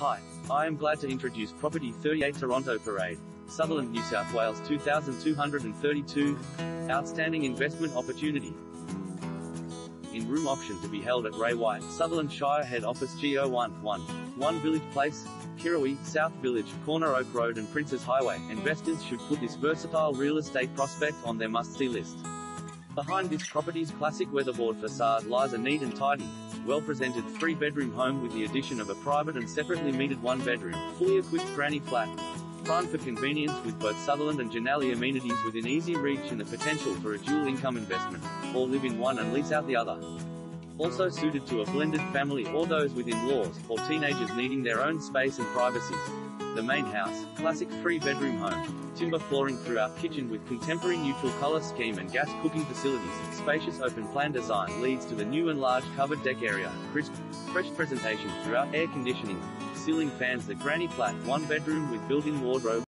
Hi, I am glad to introduce Property 38 Toronto Parade, Sutherland, New South Wales 2232. Outstanding investment opportunity. In room auction to be held at Ray White, Sutherland Shire Head Office GO1, 1, 1 Village Place, Kirrawee, South Village, Corner Oak Road and Princes Highway. Investors should put this versatile real estate prospect on their must-see list. Behind this property's classic weatherboard facade lies a neat and tidy, well-presented three-bedroom home with the addition of a private and separately metered one-bedroom, fully equipped granny flat. Prime for convenience with both Sutherland and Jannali amenities within easy reach and the potential for a dual income investment, or live in one and lease out the other. Also suited to a blended family or those with in-laws, or teenagers needing their own space and privacy. The main house, classic three-bedroom home, timber flooring throughout kitchen with contemporary neutral color scheme and gas cooking facilities, spacious open plan design leads to the new enlarged covered deck area, crisp, fresh presentation throughout air conditioning, ceiling fans the granny flat, one bedroom with built-in wardrobe,